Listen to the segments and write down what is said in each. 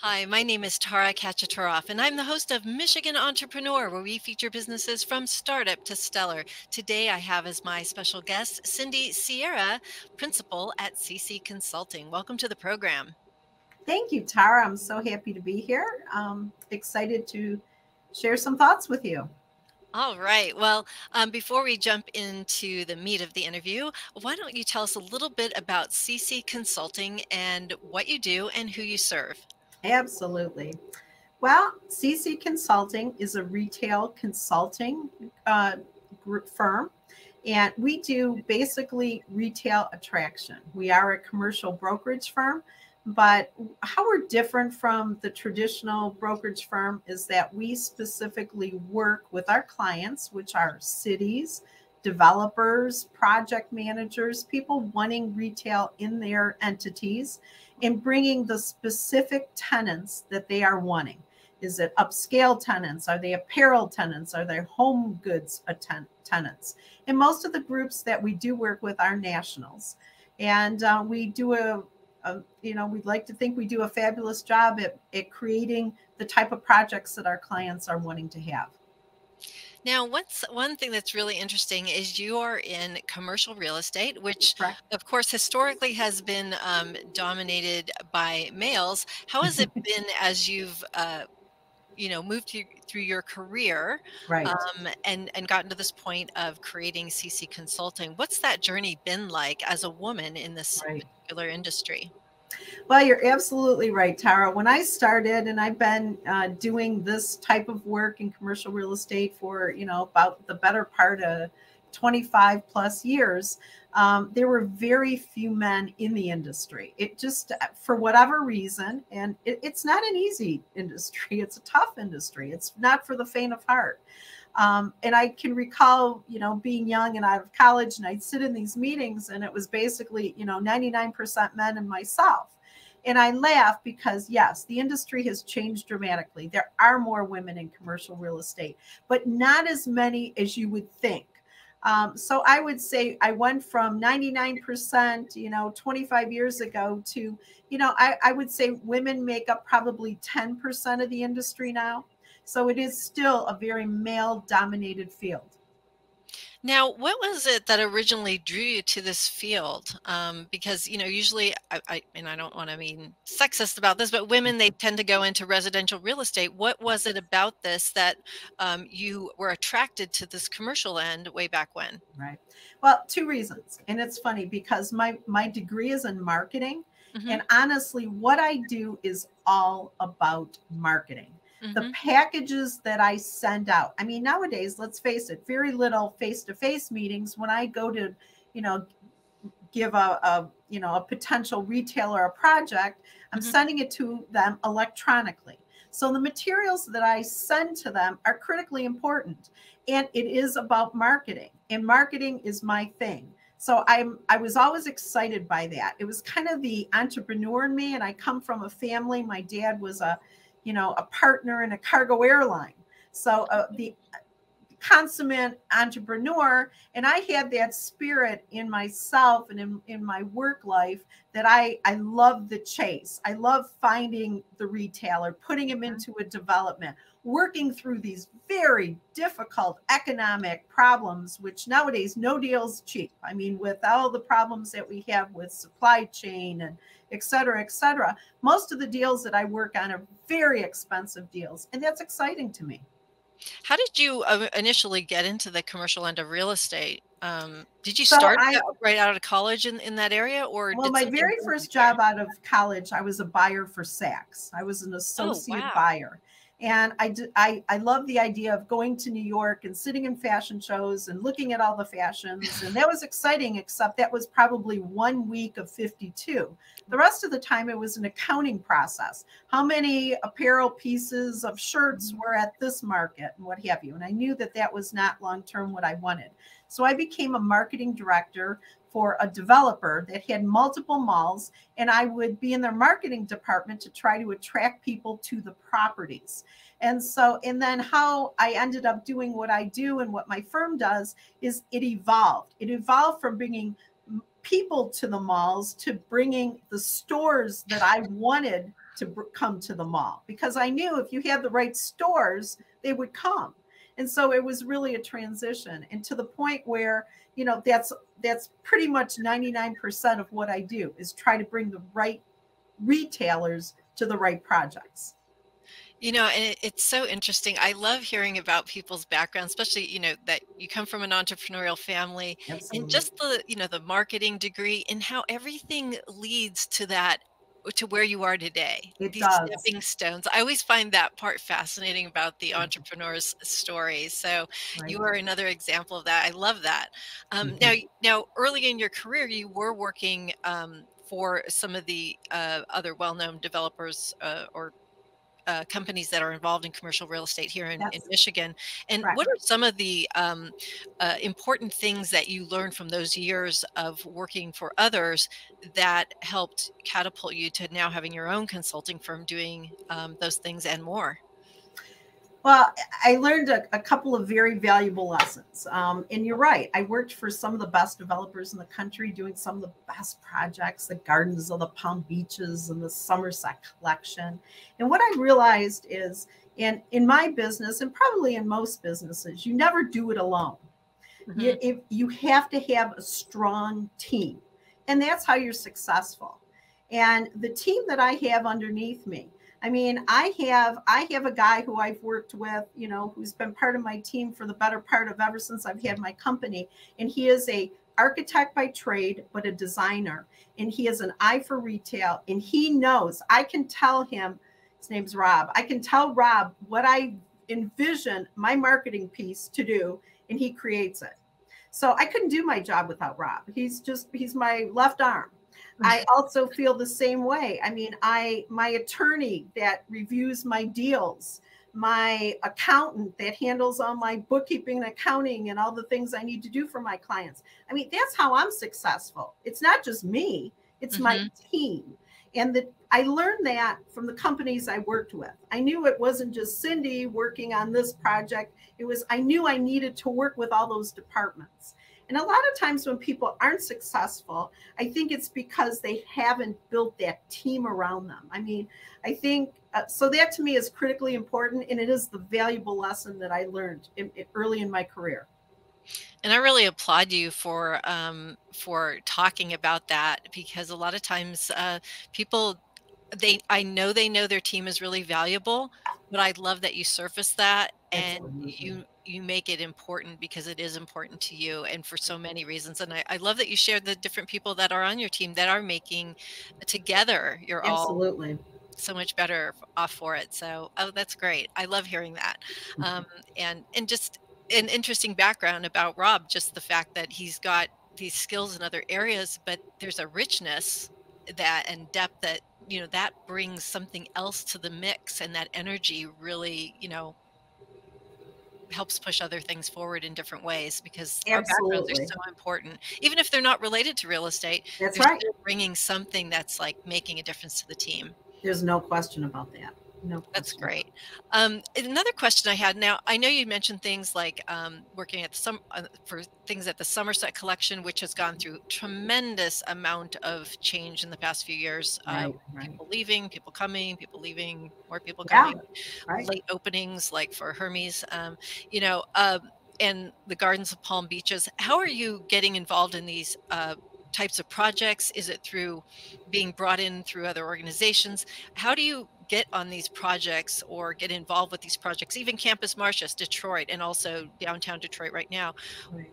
Hi, my name is Tara Kachaturoff, and I'm the host of Michigan Entrepreneur, where we feature businesses from startup to stellar. Today, I have as my special guest Cindy Sierra, principal at CC Consulting. Welcome to the program. Thank you, Tara. I'm so happy to be here. Um, excited to share some thoughts with you. All right. Well, um, before we jump into the meat of the interview, why don't you tell us a little bit about CC Consulting and what you do and who you serve? Absolutely. Well, CC Consulting is a retail consulting uh, group firm, and we do basically retail attraction. We are a commercial brokerage firm, but how we're different from the traditional brokerage firm is that we specifically work with our clients, which are cities, developers, project managers, people wanting retail in their entities, and bringing the specific tenants that they are wanting. Is it upscale tenants? Are they apparel tenants? Are they home goods tenants? And most of the groups that we do work with are nationals. And uh, we do a, a, you know, we'd like to think we do a fabulous job at, at creating the type of projects that our clients are wanting to have. Now, what's one thing that's really interesting is you are in commercial real estate, which, of course, historically has been um, dominated by males. How has it been as you've uh, you know moved to, through your career right um, and and gotten to this point of creating cc consulting what's that journey been like as a woman in this right. particular industry well, you're absolutely right, Tara. When I started, and I've been uh, doing this type of work in commercial real estate for, you know, about the better part of 25 plus years, um, there were very few men in the industry. It just, uh, for whatever reason, and it, it's not an easy industry, it's a tough industry. It's not for the faint of heart. Um, and I can recall, you know, being young and out of college, and I'd sit in these meetings, and it was basically, you know, 99% men and myself. And I laugh because, yes, the industry has changed dramatically. There are more women in commercial real estate, but not as many as you would think. Um, so I would say I went from 99%, you know, 25 years ago to, you know, I, I would say women make up probably 10% of the industry now. So it is still a very male dominated field. Now, what was it that originally drew you to this field? Um, because you know, usually, I, I and I don't want to mean sexist about this, but women they tend to go into residential real estate. What was it about this that um, you were attracted to this commercial end way back when? Right. Well, two reasons, and it's funny because my my degree is in marketing, mm-hmm. and honestly, what I do is all about marketing mm-hmm. the packages that I send out. I mean, nowadays, let's face it, very little face-to-face meetings. When I go to, you know, give a, a you know a potential retailer a project, I'm mm-hmm. sending it to them electronically. So the materials that I send to them are critically important. And it is about marketing. And marketing is my thing. So I'm I was always excited by that. It was kind of the entrepreneur in me. And I come from a family. My dad was a you know, a partner in a cargo airline. So uh, the consummate entrepreneur and i had that spirit in myself and in, in my work life that i i love the chase. I love finding the retailer putting him into a development working through these very difficult economic problems which nowadays no deal's cheap. I mean with all the problems that we have with supply chain and et cetera et cetera most of the deals that i work on are very expensive deals and that's exciting to me. How did you uh, initially get into the commercial end of real estate? Um, did you so start I, right out of college in, in that area or well my very first job out of college i was a buyer for saks. I was an oh, associate oh, wow. buyer and I, I, I love the idea of going to New York and sitting in fashion shows and looking at all the fashions. And that was exciting, except that was probably one week of 52. The rest of the time, it was an accounting process. How many apparel pieces of shirts mm-hmm. were at this market and what have you. And I knew that that was not long term what I wanted. So I became a marketing director for a developer that had multiple malls, and I would be in their marketing department to try to attract people to the properties. And so, and then how I ended up doing what I do and what my firm does is it evolved. It evolved from bringing people to the malls to bringing the stores that I wanted to come to the mall because I knew if you had the right stores, they would come. And so it was really a transition and to the point where, you know, that's that's pretty much 99% of what I do is try to bring the right retailers to the right projects. You know, and it's so interesting. I love hearing about people's backgrounds, especially, you know, that you come from an entrepreneurial family Absolutely. and just the, you know, the marketing degree and how everything leads to that to where you are today. It These does. stepping stones. I always find that part fascinating about the mm-hmm. entrepreneur's story. So right. you are another example of that. I love that. Um, mm-hmm. Now, now, early in your career, you were working um, for some of the uh, other well-known developers uh, or uh, companies that are involved in commercial real estate here in, in Michigan. And right. what are some of the um, uh, important things that you learned from those years of working for others that helped catapult you to now having your own consulting firm doing um, those things and more? Well, I learned a, a, couple of very valuable lessons. Um, and you're right. I worked for some of the best developers in the country doing some of the best projects, the gardens of the Palm Beaches and the Somerset collection. And what I realized is, in, in my business, and probably in most businesses, you never do it alone. Mm-hmm. You, if, you have to have a strong team. And that's how you're successful. And the team that I have underneath me, I mean, I have I have a guy who I've worked with, you know, who's been part of my team for the better part of ever since I've had my company, and he is a architect by trade, but a designer, and he has an eye for retail, and he knows. I can tell him. His name's Rob. I can tell Rob what I envision my marketing piece to do, and he creates it. So I couldn't do my job without Rob. He's just he's my left arm I also feel the same way. I mean, I my attorney that reviews my deals, my accountant that handles all my bookkeeping and accounting and all the things I need to do for my clients. I mean, that's how I'm successful. It's not just me, it's mm-hmm. my team. And that I learned that from the companies I worked with. I knew it wasn't just Cindy working on this project. It was I knew I needed to work with all those departments. And a lot of times when people aren't successful, I think it's because they haven't built that team around them. I mean, I think uh, so that to me is critically important and it is the valuable lesson that I learned in, in, early in my career. And I really applaud you for um, for talking about that because a lot of times uh, people they I know they know their team is really valuable, but I love that you surface that and Absolutely. you you make it important because it is important to you and for so many reasons and I, I love that you shared the different people that are on your team that are making together you're absolutely all so much better off for it so oh that's great i love hearing that mm-hmm. um, and and just an interesting background about rob just the fact that he's got these skills in other areas but there's a richness that and depth that you know that brings something else to the mix and that energy really you know helps push other things forward in different ways because Absolutely. our backgrounds are so important. Even if they're not related to real estate, that's right. Bringing something that's like making a difference to the team. There's no question about that. No, that's great. Um, another question I had now, I know you mentioned things like um, working at some uh, for things at the Somerset Collection, which has gone through tremendous amount of change in the past few years. Uh, right, right. People leaving, people coming, people leaving, more people coming. Yeah, right. Late openings, like for Hermes. Um, you know, uh, and the Gardens of Palm Beaches. How are you getting involved in these? Uh, types of projects? Is it through being brought in through other organizations? How do you get on these projects or get involved with these projects, even Campus Martius, Detroit, and also downtown Detroit right now. Right.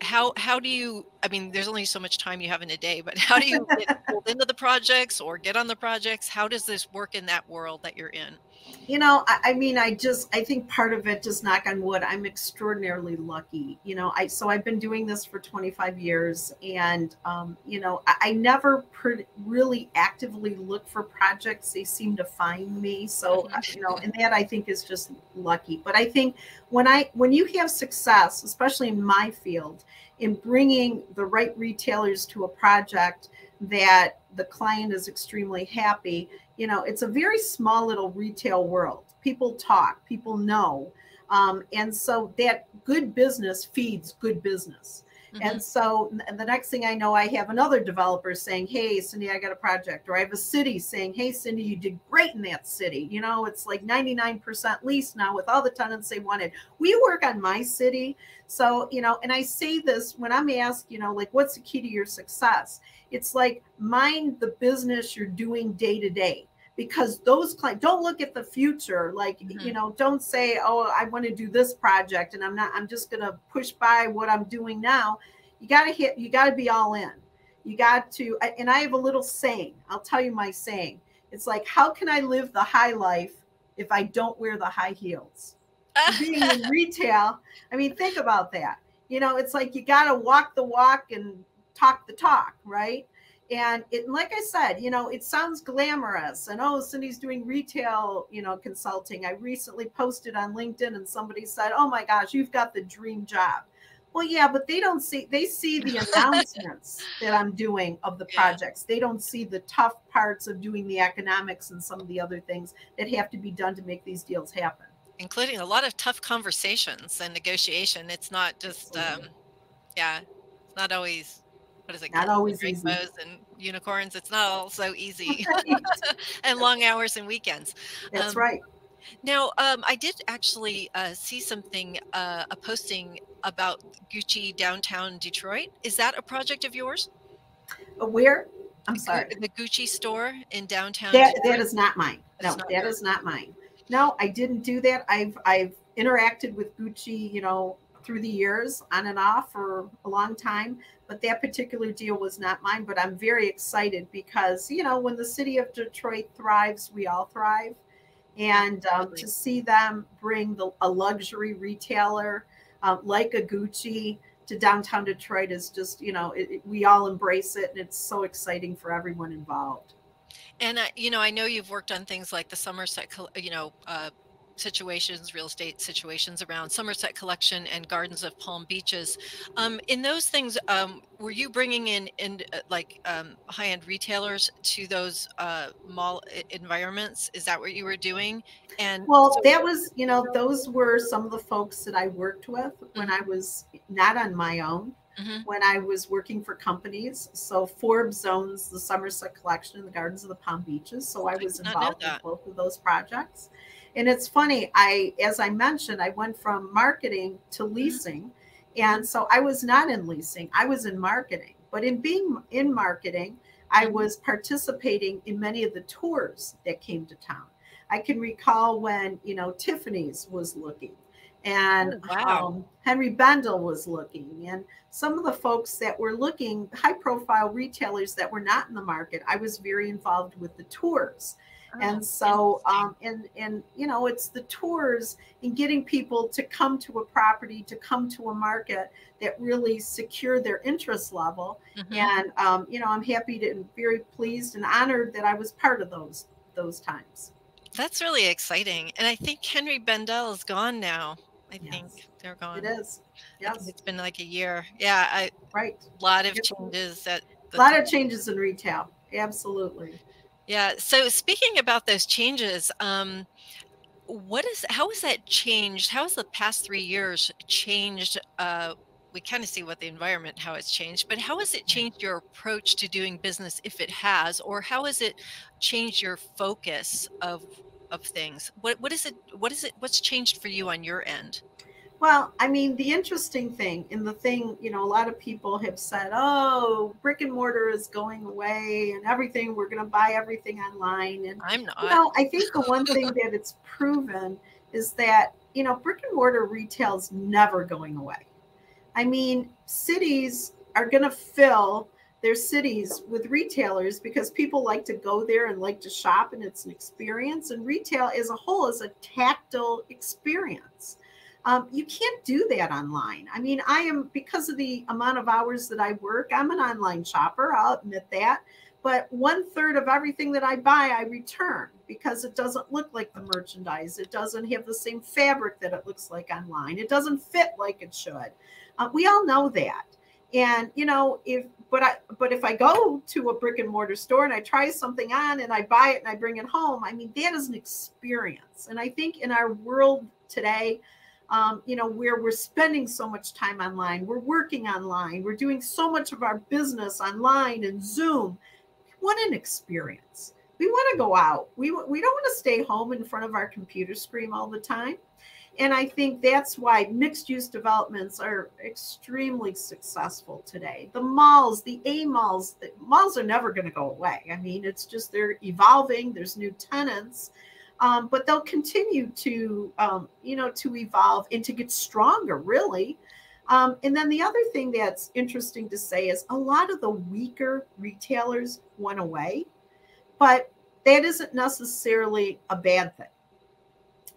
How how do you? I mean, there's only so much time you have in a day, but how do you get pulled into the projects or get on the projects? How does this work in that world that you're in? You know I, I, mean i just i think part of it just knock on wood i'm extraordinarily lucky you know i so i've been doing this for 25 years and um, you know i, I never pre- really actively look for projects they seem to find me so uh, you know and that i think is just lucky but i think when i when you have success especially in my field in bringing the right retailers to a project that the client is extremely happy. You know it's a very small little retail world. People talk people know. Um, and so that good business feeds good business Mm-hmm. And so the next thing I know, I have another developer saying, Hey, Cindy, I got a project. Or I have a city saying, Hey, Cindy, you did great in that city. You know, it's like 99% lease now with all the tenants they wanted. We work on my city. So, you know, and I say this when I'm asked, you know, like, what's the key to your success? It's like mind the business you're doing day to day because those clients don't look at the future like mm-hmm. you know don't say oh i want to do this project and i'm not i'm just going to push by what i'm doing now. You got to hit you got to be all in. You got to and i have a little saying i'll tell you my saying. It's like how can i live the high life if i don't wear the high heels? Being in retail i mean think about that. You know it's like you got to walk the walk and talk the talk right and it like i said you know it sounds glamorous and oh cindy's doing retail you know consulting. I recently posted on linkedin and somebody said oh my gosh you've got the dream job. Well yeah but they don't see they see the announcements that i'm doing of the projects. They don't see the tough parts of doing the economics and some of the other things that have to be done to make these deals happen. Including a lot of tough conversations and negotiation. It's not just um yeah it's not always what is it? Not always rainbows and unicorns. It's not all so easy, and long hours and weekends. That's um, right. Now, um, I did actually uh, see something, uh, a posting about Gucci downtown Detroit. Is that a project of yours? Uh, where? I'm sorry. The Gucci store in downtown. That, that is not mine. That's no, not that is not mine. No, I didn't do that. I've I've interacted with Gucci, you know, through the years on and off for a long time but that particular deal was not mine but i'm very excited because you know when the city of detroit thrives we all thrive. And um, to see them bring the, a luxury retailer uh, like a gucci to downtown detroit is just you know it, it, we all embrace it and it's so exciting for everyone involved. And uh, you know i know you've worked on things like the somerset you know uh, situations, real estate situations around Somerset Collection and Gardens of Palm Beaches. Um, in those things, um, were you bringing in, in uh, like um, high-end retailers to those uh, mall environments? Is that what you were doing? And well, so- that was, you know, those were some of the folks that I worked with when mm-hmm. I was not on my own. Mm-hmm. when I was working for companies. So Forbes owns the Somerset Collection and the Gardens of the Palm Beaches. So I was involved in both of those projects. And it's funny, I as I mentioned, I went from marketing to mm-hmm. leasing. And so I was not in leasing, I was in marketing. But in being in marketing, I mm-hmm. was participating in many of the tours that came to town. I can recall when, you know, Tiffany's was looking and oh, wow. um, Henri Bendel was looking, and some of the folks that were looking, high profile retailers that were not in the market, I was very involved with the tours and oh, so um, and and you know it's the tours and getting people to come to a property to come to a market that really secure their interest level. Mm-hmm. and um, you know i'm happy to and very pleased and honored that i was part of those those times. That's really exciting. And i think Henri Bendel is gone now i yes. think they're gone. It is. Yes. it's been like a year. Yeah i right. A lot of changes that a lot of changes in retail. Absolutely yeah. So speaking about those changes, um, what is how has that changed? How has the past three years changed? Uh, we kind of see what the environment how it's changed, but how has it changed your approach to doing business, if it has, or how has it changed your focus of of things? What what is it? What is it? What's changed for you on your end? Well, I mean, the interesting thing and the thing, you know, a lot of people have said, oh, brick and mortar is going away and everything, we're going to buy everything online. And I'm not. You know, I think the one thing that it's proven is that, you know, brick and mortar retail is never going away. I mean, cities are going to fill their cities with retailers because people like to go there and like to shop and it's an experience. And retail as a whole is a tactile experience. Um, you can't do that online. I mean, I am because of the amount of hours that I work, I'm an online shopper. I'll admit that. But one third of everything that I buy, I return because it doesn't look like the merchandise. It doesn't have the same fabric that it looks like online. It doesn't fit like it should. Uh, we all know that. And you know, if but I but if I go to a brick and mortar store and I try something on and I buy it and I bring it home, I mean that is an experience. And I think in our world today, um, you know, where we're spending so much time online, we're working online, we're doing so much of our business online and Zoom. What an experience. We want to go out. We, we don't want to stay home in front of our computer screen all the time. And I think that's why mixed use developments are extremely successful today. The malls, the A malls, the malls are never going to go away. I mean, it's just they're evolving, there's new tenants um, but they'll continue to um, you know to evolve and to get stronger really. Um, and then the other thing that's interesting to say is a lot of the weaker retailers went away but that isn't necessarily a bad thing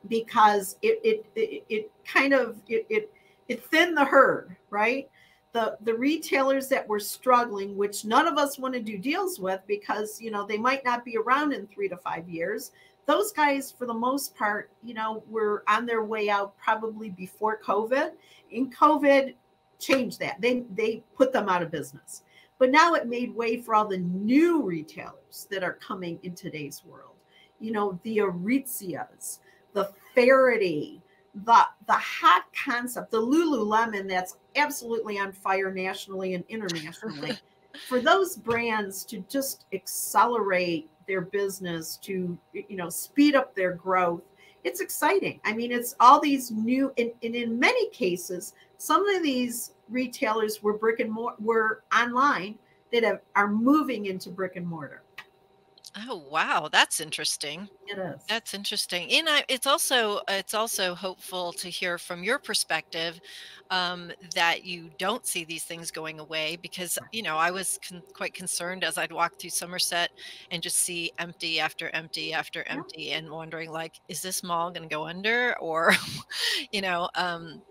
because it it it, it kind of it, it it thinned the herd right? The the retailers that were struggling which none of us want to do deals with because you know they might not be around in 3 to 5 years those guys, for the most part, you know, were on their way out probably before COVID. And COVID changed that. They they put them out of business. But now it made way for all the new retailers that are coming in today's world. You know, the Aritzias, the Faherty, the the hot concept, the Lululemon that's absolutely on fire nationally and internationally. for those brands to just accelerate their business to you know speed up their growth it's exciting. I mean it's all these new and, and in many cases some of these retailers were brick and mortar were online that have, are moving into brick and mortar Oh wow, that's interesting. It is. That's interesting. And I, it's also it's also hopeful to hear from your perspective um, that you don't see these things going away because you know I was con- quite concerned as I'd walk through Somerset and just see empty after empty after Yeah. empty and wondering like, is this mall going to go under or, you know, um,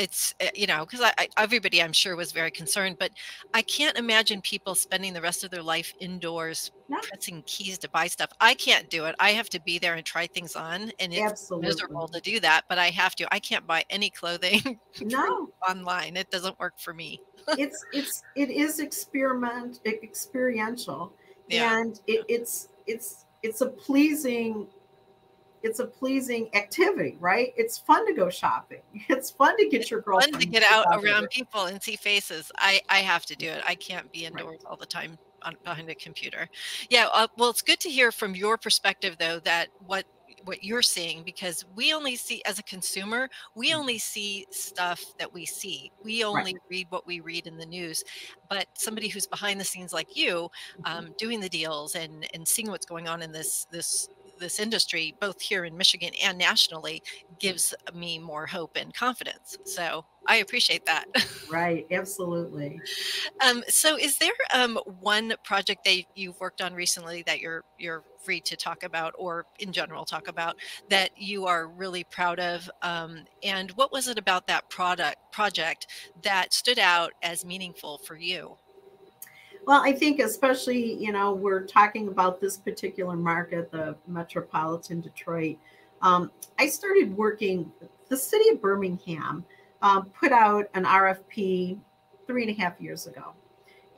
it's uh, you know because I, I everybody i'm sure was very concerned but i can't imagine people spending the rest of their life indoors No, pressing keys to buy stuff. I can't do it. I have to be there and try things on and it's absolutely. miserable to do that but i have to. I can't buy any clothing No, online. It doesn't work for me. It's it's it is experiment experiential yeah. and it, it's it's it's a pleasing it's a pleasing activity right? It's fun to go shopping. It's fun to get your fun to get out around people and see faces. I i have to do it. I can't be right. indoors all the time on, behind a computer. Yeah uh, well it's good to hear from your perspective though that what what you're seeing because we only see as a consumer we Mhm. only see stuff that we see. We right. only read what we read in the news. But somebody who's behind the scenes like you Mhm. um, doing the deals and and seeing what's going on in this this this industry both here in michigan and nationally gives me more hope and confidence. So i appreciate that. Right absolutely. Um, so is there um, one project that you've worked on recently that you're you're free to talk about or in general talk about that you are really proud of? Um, and what was it about that product project that stood out as meaningful for you Well, I think especially, you know, we're talking about this particular market, the metropolitan Detroit. Um, I started working, the city of Birmingham um, put out an RFP three and a half years ago.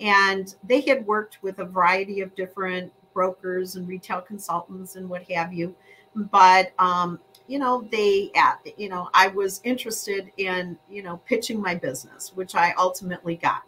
And they had worked with a variety of different brokers and retail consultants and what have you. But, um, you know, they, you know, I was interested in, you know, pitching my business, which I ultimately got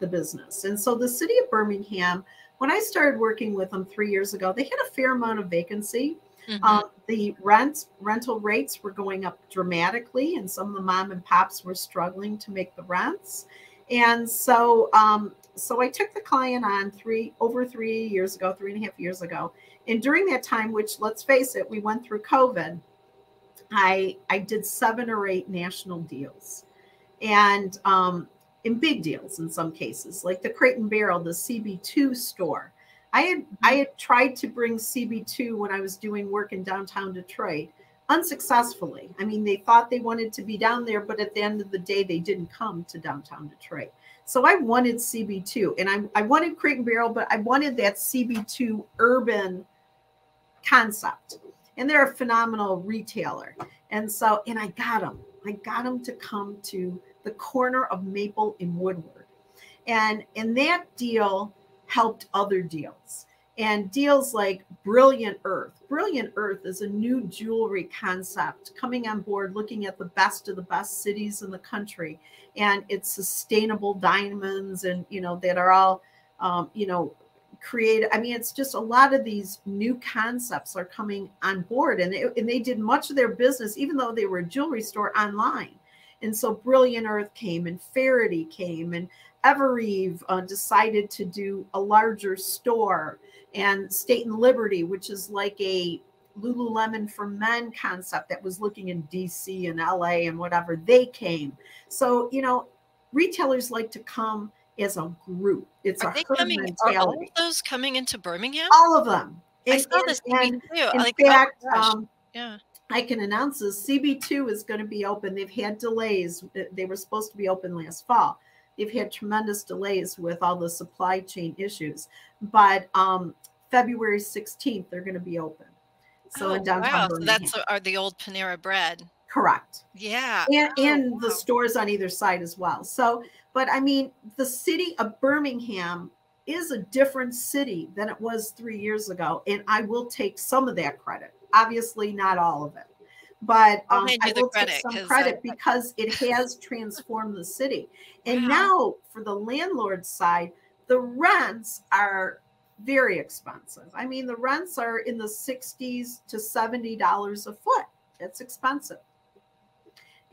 the business. And so the city of Birmingham, when I started working with them three years ago, they had a fair amount of vacancy. Mhm. Um, the rent rental rates were going up dramatically, and some of the mom and pops were struggling to make the rents. And so, um, so I took the client on three over three years ago, three and a half years ago. And during that time, which let's face it, we went through COVID. I I did seven or eight national deals, and um, in big deals in some cases, like the Crate and Barrel, the CB2 store. I had I had tried to bring CB2 when I was doing work in downtown Detroit unsuccessfully. I mean, they thought they wanted to be down there, but at the end of the day, they didn't come to downtown Detroit. So I wanted CB2 and I, I wanted Crate and Barrel, but I wanted that CB2 urban concept. And they're a phenomenal retailer. And so, and I got them. I got them to come to the corner of Maple and Woodward. And and that deal helped other deals. and deals like Brilliant Earth. Brilliant Earth is a new jewelry concept coming on board, looking at the best of the best cities in the country, and it's sustainable diamonds, and you know that are all, um, you know, created. I mean, it's just a lot of these new concepts are coming on board, and they, and they did much of their business, even though they were a jewelry store, online. And so Brilliant Earth came, and Faherty came, and Evereve uh, decided to do a larger store and State and Liberty, which is like a Lululemon for men concept that was looking in DC and LA and whatever, they came. So, you know, retailers like to come as a group. It's are a herd coming, mentality. Are those coming into Birmingham? All of them. I saw this and too. in like, oh fact, gosh, um, yeah. I can announce this. CB2 is going to be open. They've had delays. They were supposed to be open last fall. They've had tremendous delays with all the supply chain issues. But um, February 16th, they're going to be open. So oh, in downtown wow. So Birmingham. that's are the old Panera bread. correct. Yeah. And, Oh, and the stores on either side as well. So, but I mean, the city of Birmingham is a different city than it was three years ago. And I will take some of that credit. Obviously, not all of it. But um, I will credit, take some credit because it has transformed the city. And Wow. now, for the landlord side, the rents are very expensive. I mean, the rents are in the 60s to $70 a foot. It's expensive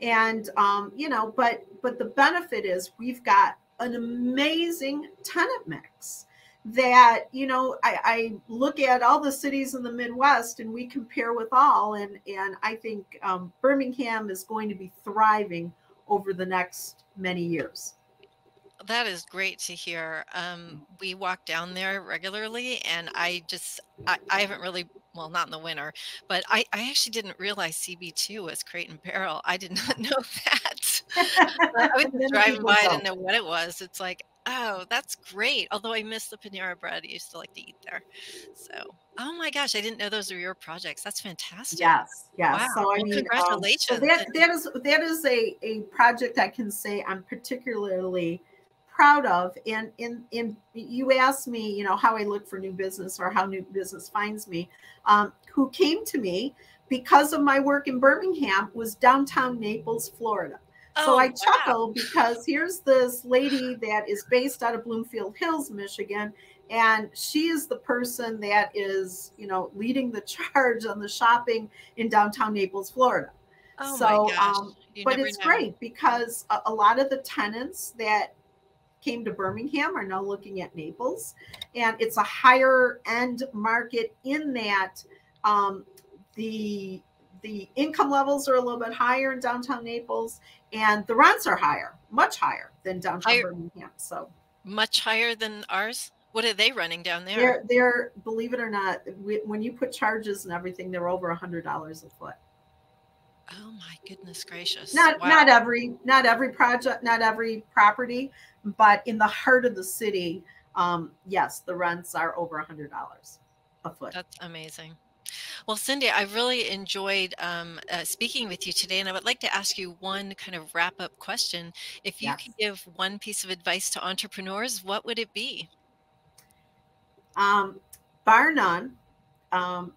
and um, you know but but the benefit is we've got an amazing tenant mix that you know I, I look at all the cities in the midwest and we compare with all and and i think um, birmingham is going to be thriving over the next many years That is great to hear. Um, we walk down there regularly, and I just I, I haven't really well not in the winter, but I, I actually didn't realize CB2 was Crate and Barrel. I did not know that. I was driving by, I didn't know what it was. It's like, oh, that's great. Although I miss the Panera bread, I used to like to eat there. So, oh my gosh, I didn't know those were your projects. That's fantastic. Yes, yes. Wow. So I Well, mean, um, congratulations. so that that is that is a a project I can say I'm particularly proud of. And in in you asked me, you know, how I look for new business or how new business finds me. Um, who came to me because of my work in Birmingham was downtown Naples, Florida. So Oh, I wow. chuckle because here's this lady that is based out of Bloomfield Hills, Michigan, and she is the person that is, you know, leading the charge on the shopping in downtown Naples, Florida. Oh so, my gosh. um, but it's know. great because a, a lot of the tenants that came to Birmingham are now looking at Naples, and it's a higher end market in that um, the the income levels are a little bit higher in downtown Naples, and the rents are higher, much higher than downtown Higher- Birmingham. So Much higher than ours. What are they running down there? they're they're believe it or not, we- when you put charges and everything, they're over a hundred dollars a foot. Oh my goodness gracious. not Wow. not every not every project not every property but in the heart of the city um yes the rents are over a hundred dollars a foot That's amazing. Well, Cindy, I really enjoyed um, uh, speaking with you today, and I would like to ask you one kind of wrap up question. If you Yes. could give one piece of advice to entrepreneurs, what would it be? um bar none um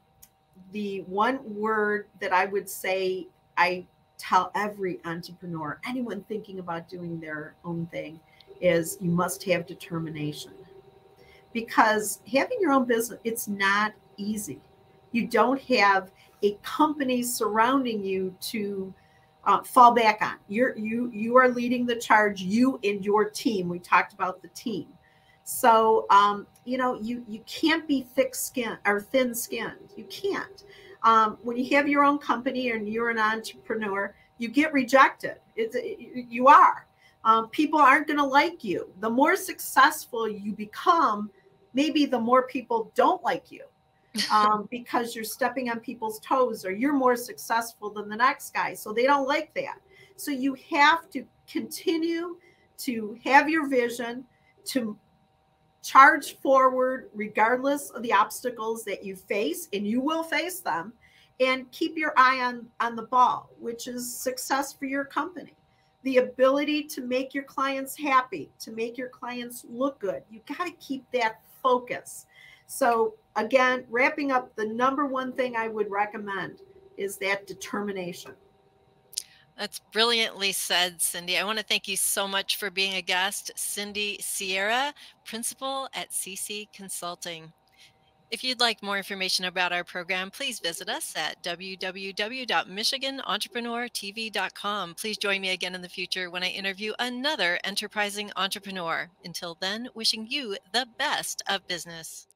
the one word that i would say i tell every entrepreneur anyone thinking about doing their own thing is you must have determination because having your own business it's not easy you don't have a company surrounding you to uh, fall back on. You're you you are leading the charge you and your team. We talked about the team. So um, you know you you can't be thick skinned or thin skinned. You can't. Um, when you have your own company and you're an entrepreneur you get rejected. It's you are. Um, people aren't going to like you. The more successful you become maybe the more people don't like you um, because you're stepping on people's toes or you're more successful than the next guy. So they don't like that. So you have to continue to have your vision to charge forward regardless of the obstacles that you face and you will face them and keep your eye on on the ball which is success for your company. The ability to make your clients happy to make your clients look good. You got to keep that focus. So again, wrapping up, the number one thing I would recommend is that determination. That's brilliantly said, Cindy. I want to thank you so much for being a guest. Cindy Sierra, principal at CC Consulting. If you'd like more information about our program, please visit us at www.michiganentrepreneurtv.com. Please join me again in the future when I interview another enterprising entrepreneur. Until then, wishing you the best of business.